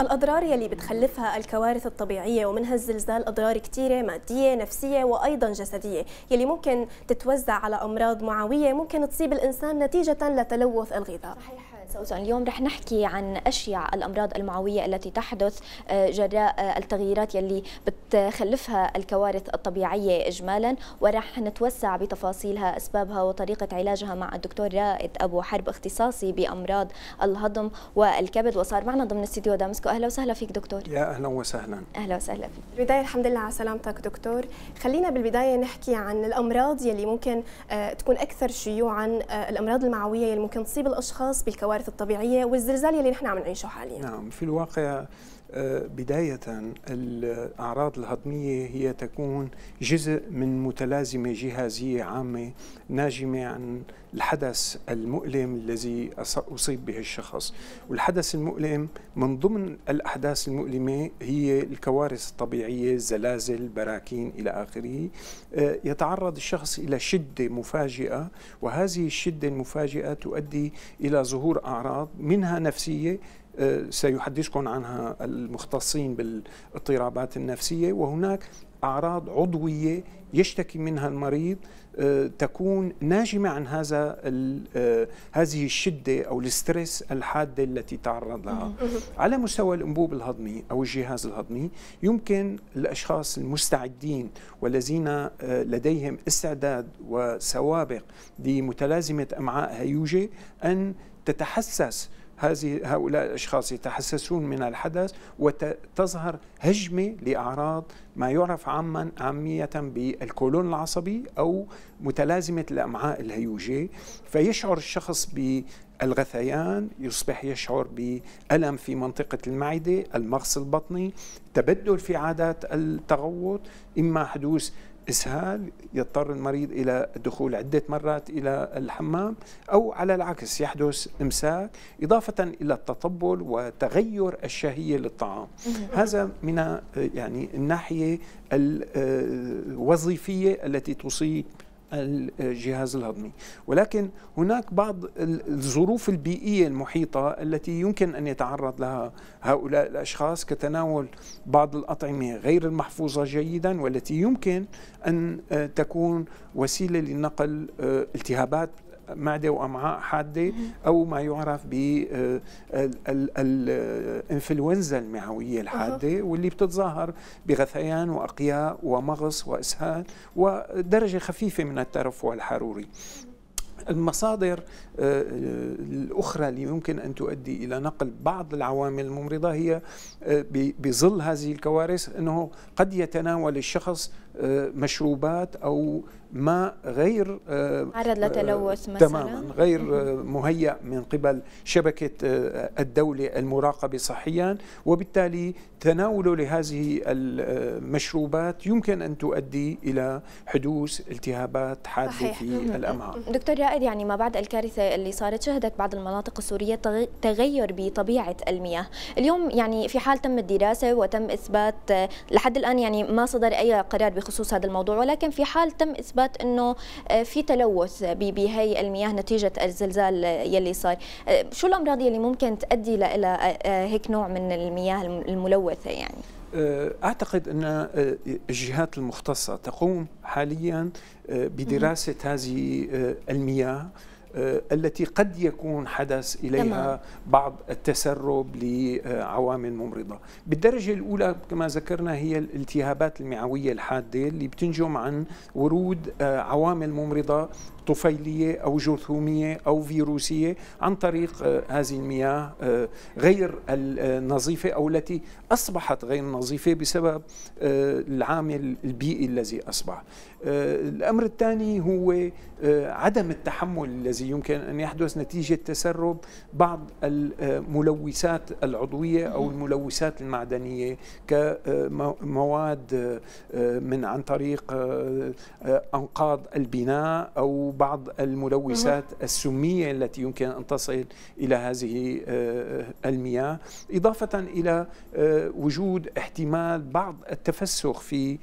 الأضرار يلي بتخلفها الكوارث الطبيعية ومنها الزلزال أضرار كثيرة مادية نفسية وأيضا جسدية يلي ممكن تتوزع على أمراض معوية ممكن تصيب الإنسان نتيجة لتلوث الغذاء. صحيح. سوسن اليوم رح نحكي عن أشيع الأمراض المعوية التي تحدث آه، جراء آه، التغييرات يلي بتخلفها الكوارث الطبيعية إجمالا. ورح نتوسع بتفاصيلها أسبابها وطريقة علاجها مع الدكتور رائد أبو حرب اختصاصي بأمراض الهضم والكبد. وصار معنا ضمن استديو دامسكو. أهلا وسهلا فيك دكتور. يا أهلا وسهلا. أهلا وسهلا فيك. بالبداية الحمد لله على سلامتك دكتور. خلينا بالبداية نحكي عن الأمراض يلي ممكن آه، تكون أكثر شيوعا الأمراض المعوية يلي ممكن تصيب الأشخاص بالكوارث الطبيعية والزلزال يلي نحن عم نعيشه حاليا. نعم في الواقع آه، بداية الأعراض الهضمية هي تكون جزء من متلازمة جهازية عامة ناجمة عن الحدث المؤلم الذي أصيب به الشخص. والحدث المؤلم من ضمن الأحداث المؤلمة هي الكوارث الطبيعية الزلازل براكين إلى آخره. آه، يتعرض الشخص إلى شدة مفاجئة وهذه الشدة المفاجئة تؤدي إلى ظهور أعراض منها نفسية آه، سيحدثكم عنها المختصين بالاضطرابات النفسية. وهناك أعراض عضوية يشتكي منها المريض آه، تكون ناجمة عن هذا آه، هذه الشدة أو الاسترس الحادة التي تعرض لها. على مستوى الأنبوب الهضمي أو الجهاز الهضمي يمكن الأشخاص المستعدين والذين لديهم استعداد وسوابق لمتلازمة أمعاء هيوجة أن تتحسس هذه هؤلاء الأشخاص يتحسسون من الحدث وتظهر هجمة لأعراض ما يعرف عاما عاميه بالكولون العصبي أو متلازمة الأمعاء الهيوجيه فيشعر الشخص بالغثيان يصبح يشعر بألم في منطقة المعدة المغص البطني تبدل في عادات التغوط إما حدوث إسهال يضطر المريض إلى الدخول عدة مرات إلى الحمام أو على العكس يحدث إمساك إضافة إلى التطبل وتغير الشهية للطعام. هذا من يعني الناحيه الوظيفيه التي تصيب الجهاز الهضمي. ولكن هناك بعض الظروف البيئية المحيطة التي يمكن أن يتعرض لها هؤلاء الأشخاص كتناول بعض الأطعمة غير المحفوظة جيدا والتي يمكن أن تكون وسيلة لنقل آه، التهابات معدة وأمعاء حادة أو ما يعرف بالانفلونزا المعوية الحادة واللي بتتظاهر بغثيان وأقياء ومغص وإسهال ودرجة خفيفة من الترفع الحروري المصادر آه، الأخرى اللي يمكن أن تؤدي إلى نقل بعض العوامل الممرضة هي آه، بظل هذه الكوارث أنه قد يتناول الشخص آه، مشروبات أو ماء غير عرض لتلوث مثلا. تماما غير مهيأ من قبل شبكة الدولة المراقبة صحيا. وبالتالي تناوله لهذه المشروبات يمكن أن تؤدي إلى حدوث التهابات حادة صحيح. في الأمعاء دكتور رائد يعني ما بعد الكارثة اللي صارت شهدت بعض المناطق السورية تغير بطبيعة المياه. اليوم يعني في حال تم الدراسة وتم إثبات لحد الآن يعني ما صدر أي قرار بخصوص هذا الموضوع ولكن في حال تم إثبات أنه في تلوث بهي المياه نتيجة الزلزال يلي صار شو الأمراض يلي ممكن تؤدي إلى هيك نوع من المياه الملوثة يعني؟ أعتقد إن الجهات المختصة تقوم حاليا بدراسة هذه المياه. آه، التي قد يكون حدث إليها بعض التسرب لعوامل ممرضة. بالدرجة الأولى كما ذكرنا هي الالتهابات المعوية الحادة اللي بتنجم عن ورود آه، عوامل ممرضه طفيلية أو جرثوميه أو فيروسية عن طريق آه، هذه المياه غير النظيفة أو التي أصبحت غير نظيفة بسبب العامل البيئي الذي أصبح. الأمر الثاني هو عدم التحمل الذي الذي يمكن أن يحدث نتيجة تسرب بعض الملوثات العضوية أو الملوثات المعدنية كمواد من عن طريق أنقاض البناء أو بعض الملوثات السمية التي يمكن أن تصل إلى هذه المياه إضافة إلى وجود احتمال بعض التفسخ في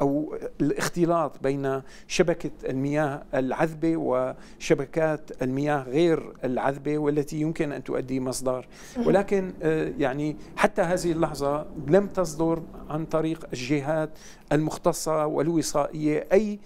أو الاختلاط بين شبكة المياه العذبة وشبكة محركات المياه غير العذبة والتي يمكن أن تؤدي مصدر ولكن يعني حتى هذه اللحظة لم تصدر عن طريق الجهات المختصة والوصائية أي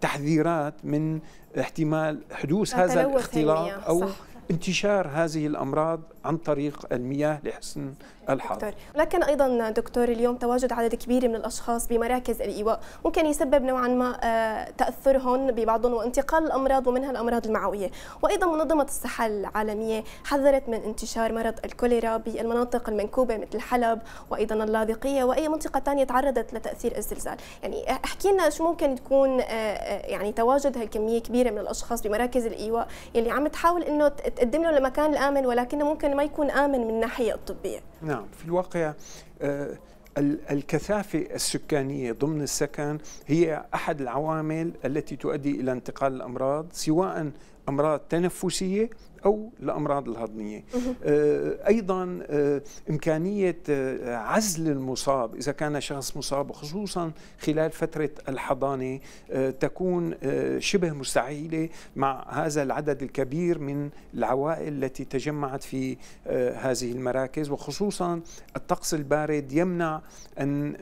تحذيرات من احتمال حدوث هذا الاختلاط أو صح. انتشار هذه الأمراض عن طريق المياه لحسن الحظ. دكتور. لكن أيضا دكتور اليوم تواجد عدد كبير من الأشخاص بمراكز الإيواء. ممكن يسبب نوعا ما آه، تاثرهم ببعضهم وانتقال الأمراض ومنها الأمراض المعوية. وأيضا منظمة الصحة العالمية حذرت من انتشار مرض الكوليرا بالمناطق المنكوبة مثل حلب وأيضا اللاذقية وأي منطقة ثانية تعرضت لتأثير الزلزال. يعني احكي لنا شو ممكن تكون آه، آه، يعني تواجد هالكمية كبيرة من الأشخاص بمراكز الإيواء اللي عم تحاول إنه تقدم له المكان الآمن ولكنه ممكن ما يكون آمن من الناحية الطبية. نعم في الواقع آه، الكثافة السكانية ضمن السكن هي أحد العوامل التي تؤدي إلى انتقال الأمراض سواء أمراض تنفسية أو الأمراض الهضمية. آه، أيضا آه، إمكانية آه، عزل المصاب إذا كان شخص مصاب خصوصا خلال فترة الحضانة تكون شبه مستحيلة مع هذا العدد الكبير من العوائل التي تجمعت في هذه المراكز. وخصوصا الطقس البارد يمنع أن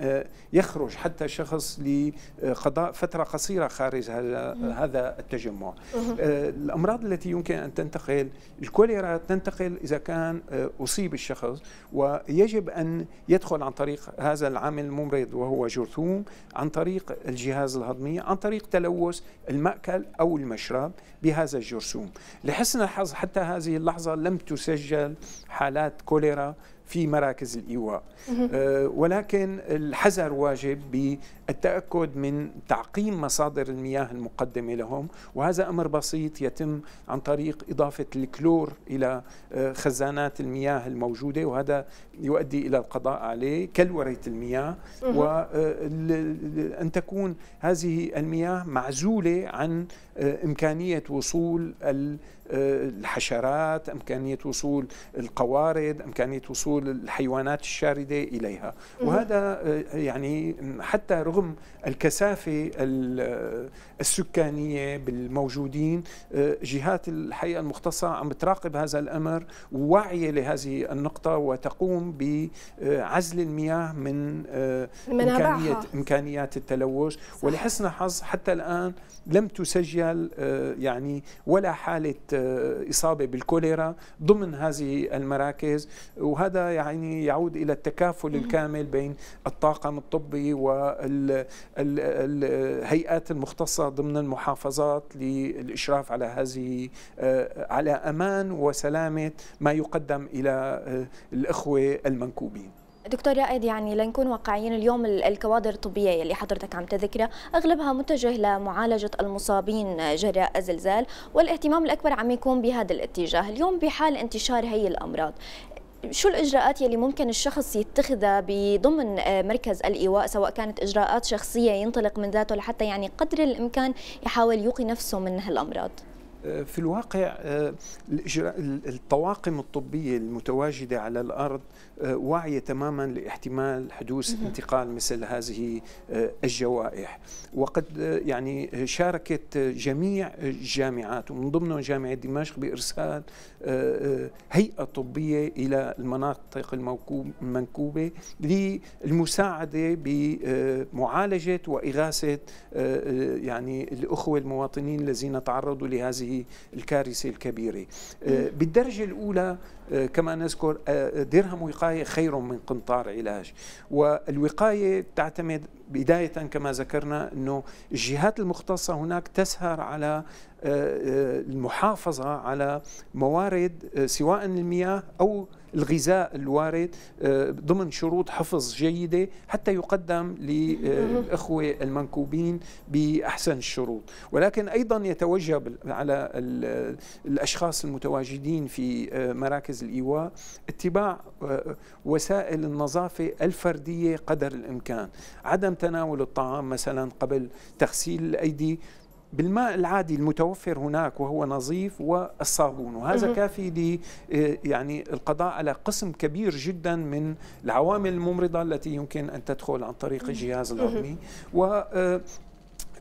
يخرج حتى شخص لقضاء فترة قصيرة خارج هذا هذا التجمع. الأمراض التي يمكن أن تنتقل الكوليرا تنتقل إذا كان آه، أصيب الشخص ويجب أن يدخل عن طريق هذا العامل الممرض وهو جرثوم عن طريق الجهاز الهضمي عن طريق تلوث المأكل أو المشرب بهذا الجرثوم. لحسن الحظ حتى هذه اللحظة لم تسجل حالات كوليرا في مراكز الإيواء. آه ولكن الحذر واجب بالتأكد من تعقيم مصادر المياه المقدمة لهم وهذا أمر بسيط يتم عن طريق إضافة الكلور إلى آه خزانات المياه الموجودة وهذا يؤدي إلى القضاء عليه كلورة المياه. وأن تكون هذه المياه معزولة عن آه، إمكانية وصول الحشرات إمكانية وصول القوارض إمكانية وصول الحيوانات الشاردة إليها. وهذا آه، يعني حتى رغم الكثافة السكانية بالموجودين آه، جهات الحقيقة المختصة عم تراقب هذا الأمر وواعية لهذه النقطة وتقوم بعزل المياه من إمكانية إمكانيات التلوث. ولحسن الحظ حتى الآن لم تسجل يعني ولا حالة آه، إصابة بالكوليرا ضمن هذه المراكز. وهذا يعني يعود إلى التكافل الكامل بين الطاقم الطبي والهيئات المختصة ضمن المحافظات للإشراف على هذه آه، على أمان وسلامة ما يقدم إلى آه، الإخوة المنكوبين. دكتور رائد يعني لنكون واقعيين اليوم الكوادر الطبية اللي حضرتك عم تذكرها أغلبها متجه لمعالجة المصابين جراء الزلزال والاهتمام الأكبر عم يكون بهذا الاتجاه. اليوم بحال انتشار هي الأمراض. شو الإجراءات يلي ممكن الشخص يتخذها بضمن مركز الإيواء سواء كانت إجراءات شخصية ينطلق من ذاته لحتى يعني قدر الإمكان يحاول يوقي نفسه من هالأمراض؟ في الواقع الطواقم الطبية المتواجدة على الأرض آه، واعية تماما لاحتمال حدوث انتقال مثل هذه آه، الجوائح. وقد آه، يعني شاركت جميع الجامعات ومن ضمنهم جامعة دمشق بإرسال هيئة طبية إلى المناطق المنكوبة للمساعدة بمعالجة وإغاثة يعني الأخوة المواطنين الذين تعرضوا لهذه الكارثة الكبيرة. بالدرجة الأولى آه، كما نذكر آه، درهم وقاية خير من قنطار علاج. والوقاية تعتمد بداية كما ذكرنا أنه الجهات المختصة هناك تسهر على آه، المحافظة على موارد سواء المياه أو الغذاء الوارد آه، ضمن شروط حفظ جيدة حتى يقدم للإخوة المنكوبين بأحسن الشروط. ولكن أيضا يتوجب على الأشخاص المتواجدين في آه، مراكز الإيواء اتباع آه، وسائل النظافة الفردية قدر الإمكان. عدم تناول الطعام مثلا قبل تغسيل الأيدي بالماء العادي المتوفر هناك وهو نظيف والصابون. وهذا كافي ل آه، يعني القضاء على قسم كبير جدا من العوامل الممرضة التي يمكن أن تدخل عن طريق الجهاز الهضمي. و آه،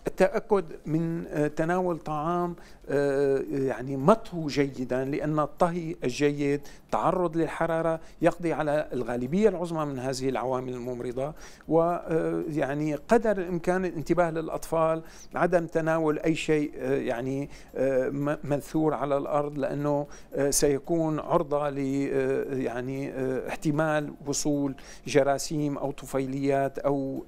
التأكد من آه، تناول طعام يعني مطهو جيدا لأن الطهي الجيد تعرض للحرارة يقضي على الغالبية العظمى من هذه العوامل الممرضة ويعني قدر الإمكان الانتباه للأطفال عدم تناول أي شيء يعني منثور على الأرض لأنه سيكون عرضة ل يعني احتمال وصول جراثيم أو طفيليات أو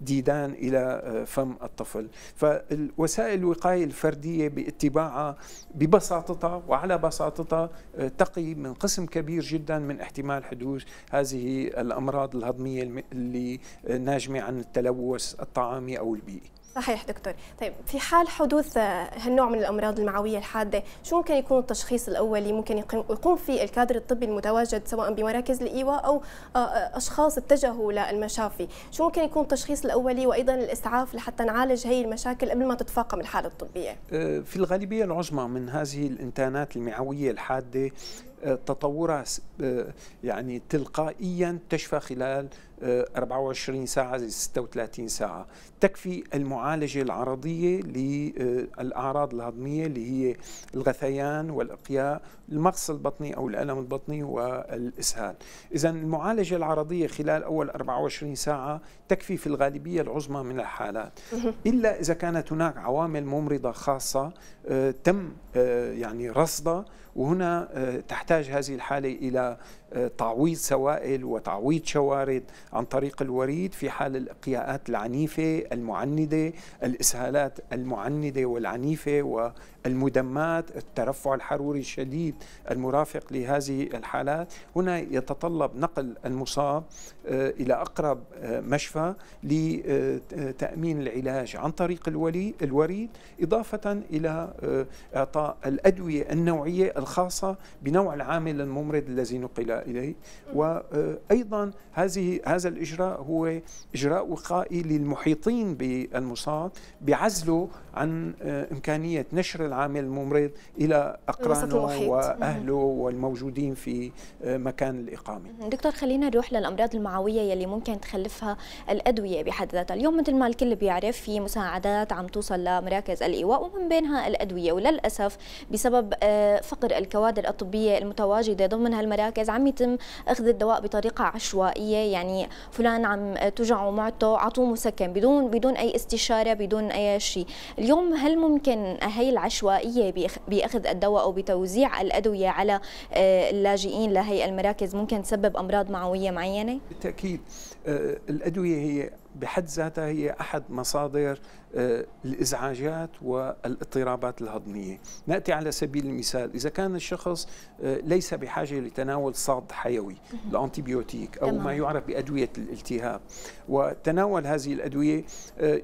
ديدان إلى فم الطفل. فالوسائل الوقاية الفردية باتباعها ببساطتها وعلى بساطتها تقي من قسم كبير جدا من احتمال حدوث هذه الأمراض الهضمية اللي ناجمة عن التلوث الطعامي أو البيئي. صحيح دكتور. طيب في حال حدوث هالنوع من الأمراض المعوية الحادة شو ممكن يكون التشخيص الأولي ممكن يقوم فيه الكادر الطبي المتواجد سواء بمراكز الإيواء أو أشخاص اتجهوا للمشافي؟ شو ممكن يكون التشخيص الأولي وأيضا الإسعاف لحتى نعالج هي المشاكل قبل ما تتفاقم الحالة الطبية؟ في الغالبية العظمى من هذه الإنتانات المعوية الحادة تطورها يعني تلقائيا تشفى خلال 24 ساعة 36 ساعة. تكفي المعالجة العرضية للأعراض الهضمية اللي هي الغثيان والإقياء المغص البطني أو الألم البطني والإسهال. إذا المعالجة العرضية خلال أول 24 ساعة تكفي في الغالبية العظمى من الحالات. إلا إذا كانت هناك عوامل ممرضة خاصة تم يعني رصدها وهنا تحتاج هذه الحالة إلى تعويض سوائل وتعويض شوارد عن طريق الوريد في حال الإقياءات العنيفة المعندة الإسهالات المعندة والعنيفة والمدمات الترفع الحروري الشديد المرافق لهذه الحالات. هنا يتطلب نقل المصاب إلى أقرب مشفى لتأمين العلاج عن طريق الوريد إضافة إلى إعطاء الأدوية النوعية الخاصة بنوع العامل الممرض الذي نقل إليه. وأيضا هذه هذا الإجراء هو إجراء وقائي للمحيطين بالمصاب بعزله عن إمكانية نشر العامل الممرض إلى أقرانه وأهله والموجودين في مكان الإقامة. دكتور خلينا نروح للأمراض المعوية يلي ممكن تخلفها الأدوية بحد ذاتها. اليوم مثل ما الكل بيعرف في مساعدات عم توصل لمراكز الإيواء ومن بينها الأدوية. وللأسف بسبب فقر الكوادر الطبية المتواجدة ضمن هالمراكز عم يتم أخذ الدواء بطريقة عشوائية يعني فلان عم توجعه معدته أعطوه مسكن بدون بدون أي استشارة بدون أي شيء اليوم هل ممكن هي العشوائية بأخذ الدواء أو بتوزيع الأدوية على اللاجئين لهي المراكز ممكن تسبب أمراض معوية معينة؟ بالتأكيد الأدوية هي بحد ذاتها هي أحد مصادر الإزعاجات والاضطرابات الهضمية، نأتي على سبيل المثال إذا كان الشخص ليس بحاجة لتناول صاد حيوي الأنتيبيوتيك أو ما يعرف بأدوية الالتهاب. وتناول هذه الأدوية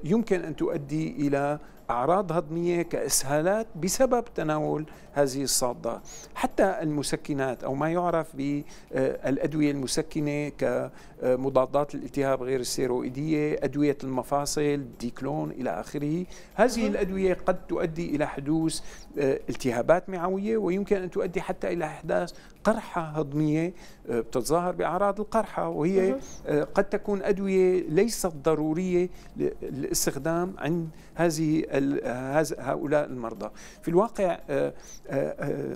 يمكن أن تؤدي إلى أعراض هضمية كإسهالات بسبب تناول هذه الصادات حتى المسكنات أو ما يعرف بالأدوية المسكنة كمضادات الالتهاب غير السيروئيدية أدوية المفاصل ديكلون آخره. هذه الأدوية قد تؤدي إلى حدوث التهابات معوية ويمكن أن تؤدي حتى إلى إحداث قرحة هضمية بتتظاهر بأعراض القرحة وهي قد تكون أدوية ليست ضرورية للاستخدام عند هذه هؤلاء المرضى. في الواقع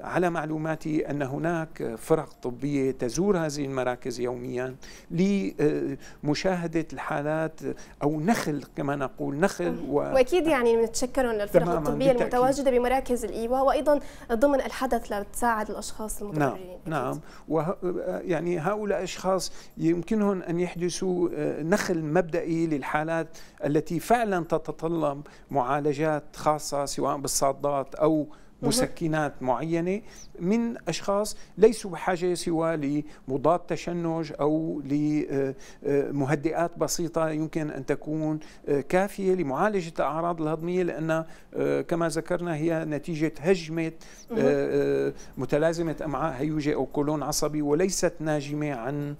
على معلوماتي أن هناك فرق طبية تزور هذه المراكز يوميا لمشاهدة الحالات أو نخل كما نقول نخل و... وأكيد يعني نتشكرهم للفرق الطبية. المتواجدة بمراكز الإيواء وأيضا ضمن الحدث لتساعد الأشخاص المتضررين نعم. نعم. و يعني هؤلاء أشخاص يمكنهم أن يحدثوا نخل مبدئي للحالات التي فعلا تتطلب معالجات خاصة سواء بالصادات أو مسكنات معينة من أشخاص ليسوا بحاجة سوى لمضاد تشنج أو لمهدئات بسيطة يمكن أن تكون كافية لمعالجة الأعراض الهضمية لأن كما ذكرنا هي نتيجة هجمة متلازمة أمعاء هيوجة أو قولون عصبي وليست ناجمة عن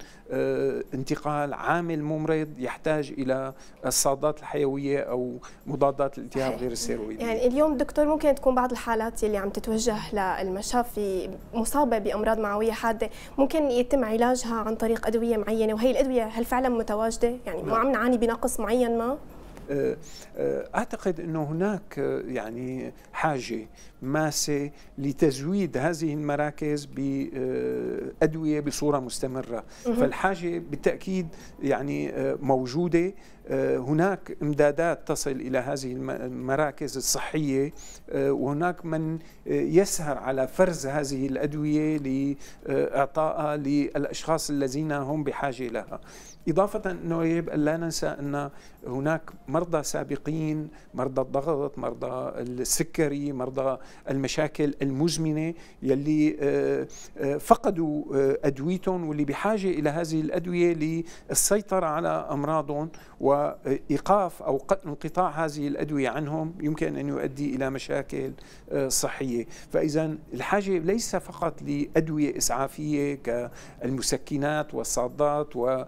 انتقال عامل ممرض يحتاج إلى الصادات الحيوية أو مضادات الالتهاب غير السيرويدية. يعني اليوم دكتور ممكن تكون بعض الحالات اللي عم تتوجه للمشافي مصابة بأمراض معوية حادة ممكن يتم علاجها عن طريق أدوية معينة وهي الأدوية هل فعلا متواجدة؟ يعني ما عم نعاني بنقص معين ما؟ أعتقد انه هناك يعني حاجة ماسة لتزويد هذه المراكز بادويه بصورة مستمرة. فالحاجة بالتأكيد يعني موجودة. هناك إمدادات تصل إلى هذه المراكز الصحية. وهناك من يسهر على فرز هذه الأدوية لاعطائها للأشخاص الذين هم بحاجة لها. إضافة أنه أن لا ننسى أن هناك مرضى سابقين مرضى الضغط مرضى السكري مرضى المشاكل المزمنة يلي آه، آه، فقدوا آه، أدويتهم واللي بحاجة إلى هذه الأدوية للسيطرة على أمراضهم وإيقاف أو انقطاع هذه الأدوية عنهم يمكن أن يؤدي إلى مشاكل صحية. فإذا الحاجة ليس فقط لأدوية إسعافية كالمسكنات والصادات و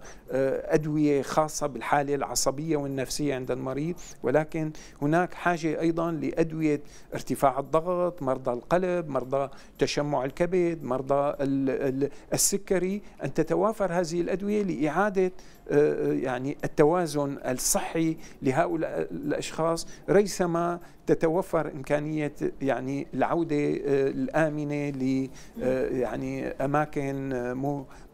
أدوية خاصة بالحالة العصبية والنفسية عند المريض ولكن هناك حاجة أيضا لأدوية ارتفاع الضغط مرضى القلب مرضى تشمع الكبد مرضى السكري. أن تتوافر هذه الأدوية لإعادة آه، يعني التوازن الصحي لهؤلاء الأشخاص ريثما تتوفر إمكانية يعني العودة آه، الآمنة ل آه، يعني أماكن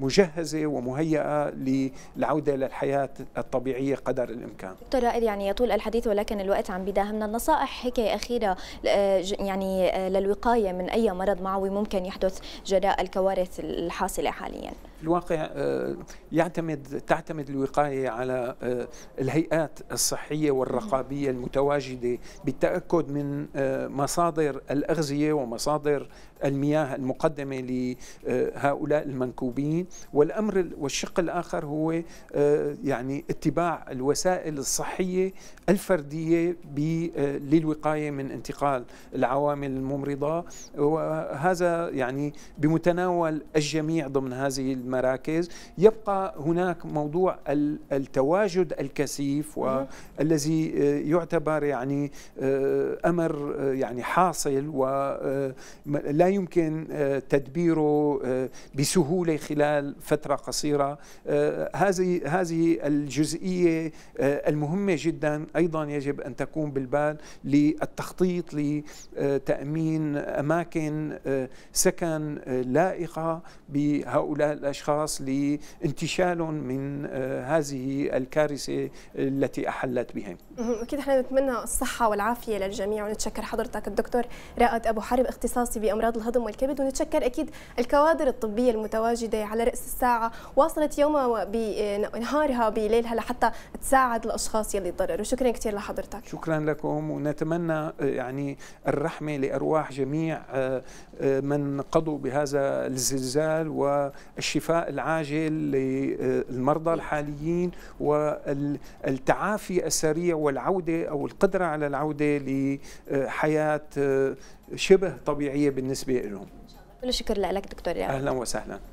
مجهزة ومهيئة للعودة للحياة الطبيعية قدر الإمكان. دكتور رائد يعني يطول الحديث ولكن الوقت عم بداهمنا النصائح هيك أخيرة يعني للوقاية من أي مرض معوي ممكن يحدث جراء الكوارث الحاصلة حاليا. في الواقع يعتمد تعتمد الوقاية على آه، الهيئات الصحية والرقابية المتواجدة بالتأكد من آه، مصادر الأغذية ومصادر المياه المقدمة لهؤلاء المنكوبين. والأمر والشق الآخر هو آه، يعني اتباع الوسائل الصحية الفردية للوقاية من انتقال العوامل الممرضة. وهذا يعني بمتناول الجميع ضمن هذه المراكز يبقى هناك موضوع التواجد الكثيف والذي يعتبر يعني آه، أمر آه، يعني حاصل ولا يمكن آه، تدبيره آه، بسهولة خلال فترة قصيرة. آه، هذه هذه الجزئية المهمة جدا. أيضا يجب أن تكون بالبال للتخطيط لتأمين أماكن سكن لائقة بهؤلاء الأشخاص. لانتشالهم من هذه الكارثة التي أحلت بهم. أكيد إحنا نتمنى الصحة والعافية للجميع ونتشكر حضرتك الدكتور رائد أبو حرب اختصاصي بأمراض الهضم والكبد. ونتشكر أكيد الكوادر الطبية المتواجدة على رأس الساعة. واصلت يومها بنهارها بليلها لحتى تساعد الأشخاص يلي تضرروا شكرا كثير لحضرتك. شكرا لكم. ونتمنى يعني الرحمة لأرواح جميع آه، آه، من قضوا بهذا الزلزال والشفاء العاجل للمرضى الحاليين والتعافي السريع والعودة أو القدرة على العودة لحياة شبه طبيعية بالنسبة لهم. كل الشكر لك دكتور أهلا وسهلا.